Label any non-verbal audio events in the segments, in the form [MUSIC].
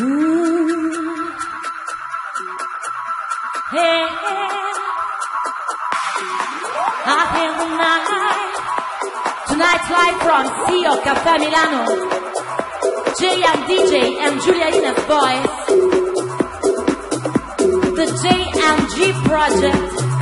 Ooh. Hey, I feel the night. Tonight's live from Sio Cafe Milano. JM DJ and Giulia Ines voice. The JMG project.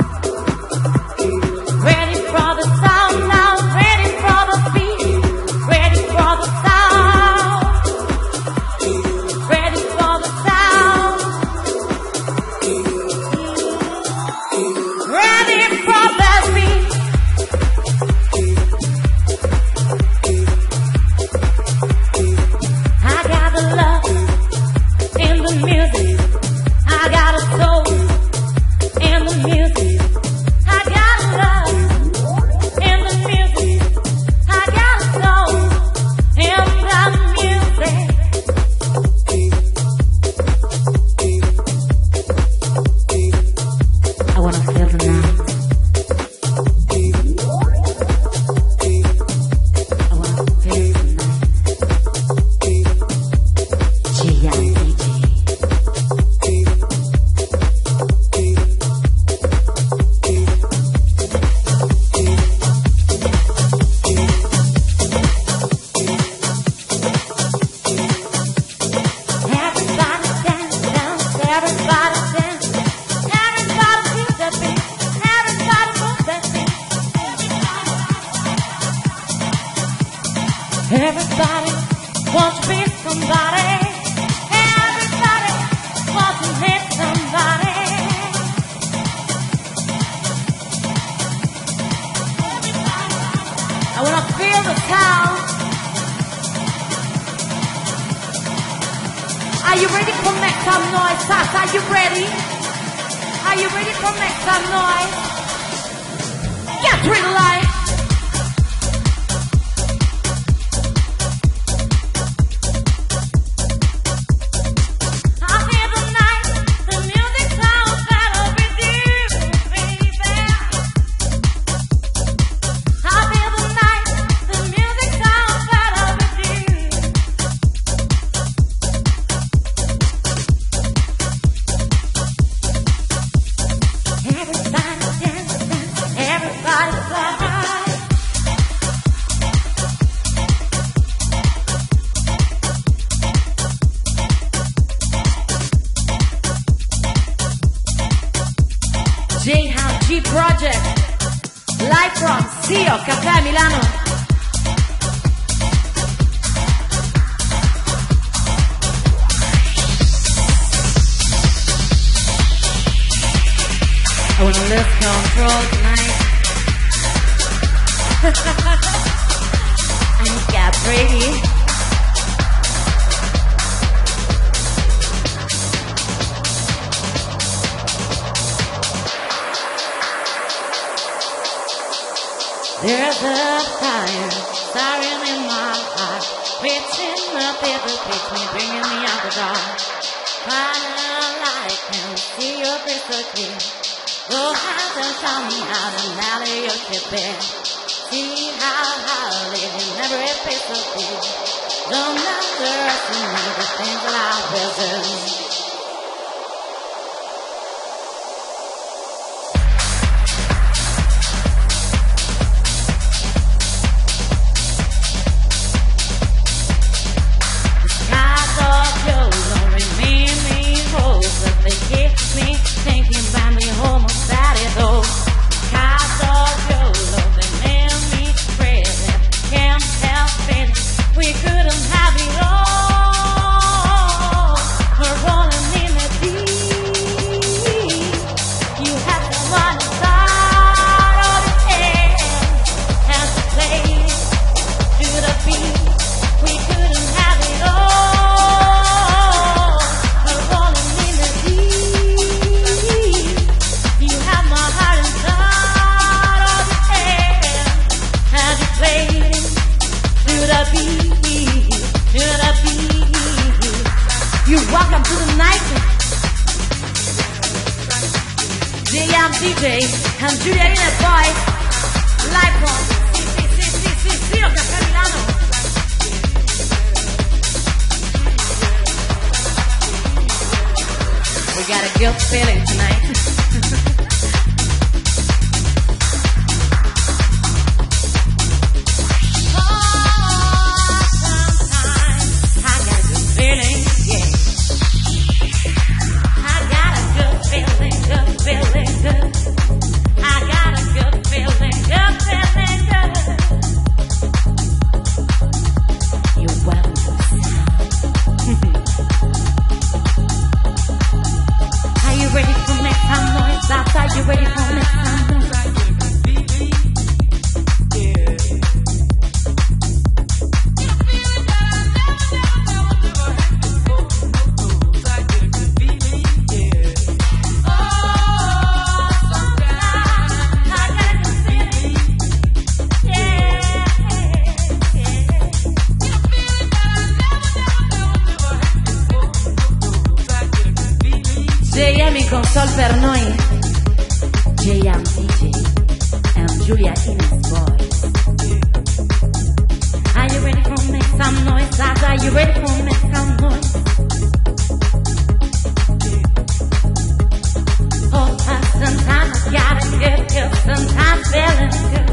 I wanna feel the sound. Are you ready to make some noise? Sas, are you ready? Are you ready to make some noise? Get real life. Sio Cafe Milano. I wanna lose control tonight. [LAUGHS] I got pretty. There's a fire, siren in my heart, reaching up every pitch me, bringing me out the dark. Fire light can see your crystal clear. Go ahead and tell me how to narrow your ship in. See how I live in every place of fear. Don't underestimate the things that I will do. JM DJ and Juliana Boy live. [LAUGHS] We got a good feeling tonight. [LAUGHS] JM in console per noi. JM DJ and Giulia Ines Boy. Are you ready for make some noise? Lads, are you ready for make some noise? Oh, I gotta get you, sometimes feeling good.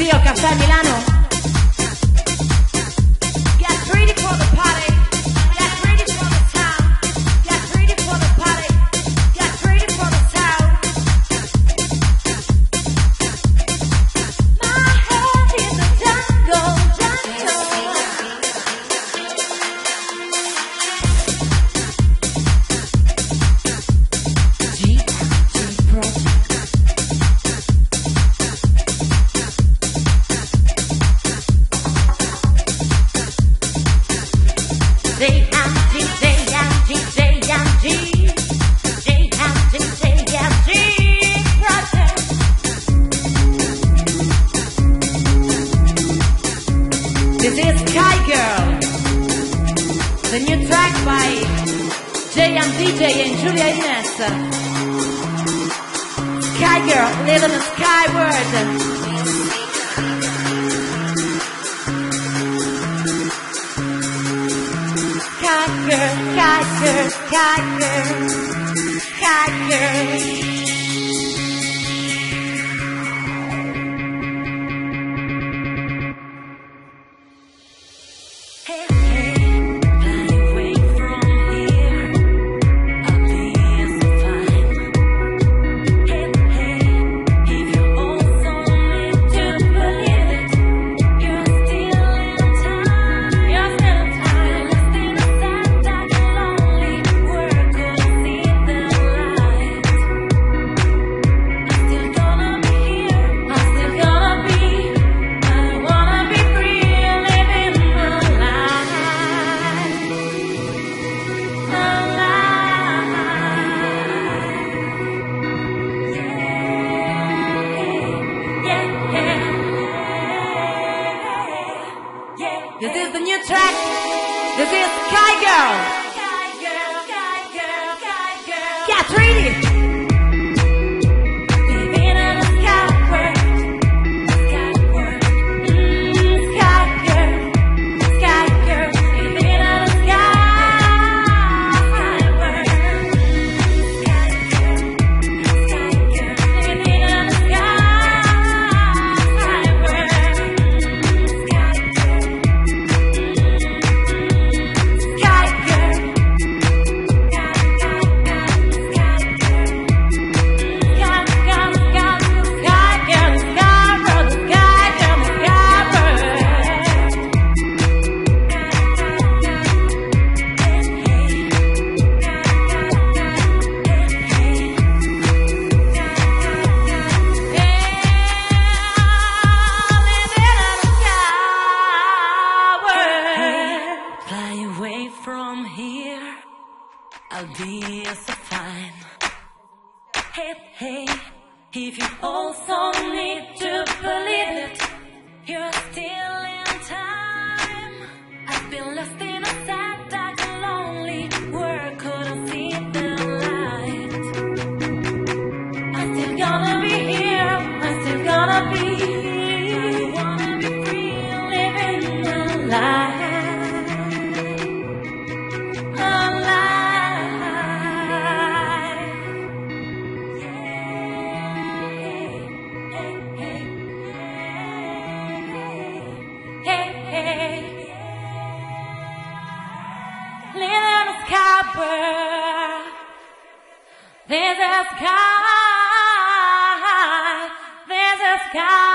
Rocío Casal Milano. The new track by JM DJ and Giulia Ines. Sky Girl, living the sky world. Sky Girl, Sky Girl, Sky Girl, Sky Girl. track. This is Sky Girl. Sky Girl, Sky Girl, Sky Girl. Get ready. Little sky There's a sky. There's a sky.